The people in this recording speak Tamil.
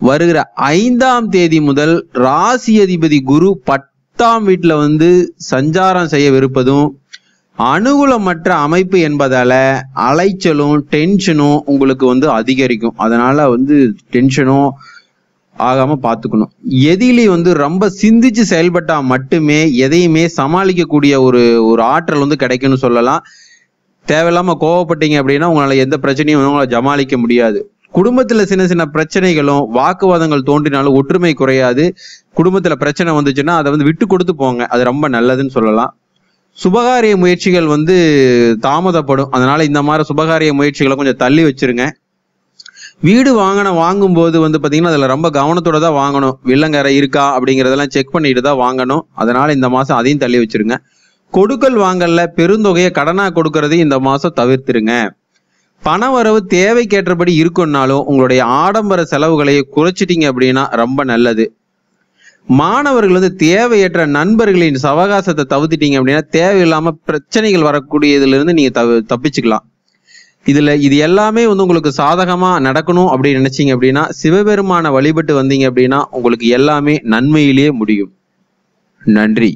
வருகிற ஐந்தாம் தேதி முதல் ராசி அதிபதி குரு பத்தாம் வீட்டுல வந்து சஞ்சாரம் செய்யவிருப்பதும் அனுகூலமற்ற அமைப்பு என்பதால அலைச்சலும் டென்ஷனும் உங்களுக்கு வந்து அதிகரிக்கும். அதனால வந்து டென்ஷனும் ஆகாம பாத்துக்கணும் எதிலி வந்து ரொம்ப சிந்திச்சு செயல்பட்டா மட்டுமே எதையுமே சமாளிக்கக்கூடிய ஒரு ஒரு ஆற்றல் வந்து கிடைக்கும்னு சொல்லலாம். தேவையில்லாம கோவப்பட்டீங்க அப்படின்னா உங்களால எந்த பிரச்சனையும் உங்களால ஜமாளிக்க முடியாது. குடும்பத்துல சின்ன சின்ன பிரச்சனைகளும் வாக்குவாதங்கள் தோன்றினாலும் ஒற்றுமை குறையாது. குடும்பத்துல பிரச்சனை வந்துச்சுன்னா அதை வந்து விட்டு கொடுத்து போங்க. அது ரொம்ப நல்லதுன்னு சொல்லலாம். சுபகாரிய முயற்சிகள் வந்து தாமதப்படும். அதனால இந்த மாதிரி சுபகாரிய முயற்சிகளை கொஞ்சம் தள்ளி வச்சிருங்க. வீடு வாங்கின வாங்கும்போது வந்து பார்த்தீங்கன்னா அதில் ரொம்ப கவனத்தோட தான் வாங்கணும். வில்லங்கரை இருக்கா அப்படிங்கிறதெல்லாம் செக் பண்ணிட்டு தான் வாங்கணும். அதனால இந்த மாதம் அதையும் தள்ளி வச்சிருங்க. கொடுக்கல் வாங்கல பெருந்தொகையை கடனாக கொடுக்கறதையும் இந்த மாதம் தவிர்த்துருங்க. பண வரவு தேவைக்கேற்றபடி இருக்குன்னாலும் உங்களுடைய ஆடம்பர செலவுகளை குறைச்சிட்டீங்க அப்படின்னா ரொம்ப நல்லது. மாணவர்கள் வந்து தேவையற்ற நண்பர்களின் சவகாசத்தை தவிர்த்திட்டீங்க அப்படின்னா தேவையில்லாம பிரச்சனைகள் வரக்கூடியதுல இருந்து நீங்க தவி தப்பிச்சுக்கலாம். இதுல இது எல்லாமே வந்து உங்களுக்கு சாதகமா நடக்கணும் அப்படின்னு நினைச்சீங்க அப்படின்னா சிவபெருமான வழிபட்டு வந்தீங்க அப்படின்னா உங்களுக்கு எல்லாமே நன்மையிலேயே முடியும். நன்றி.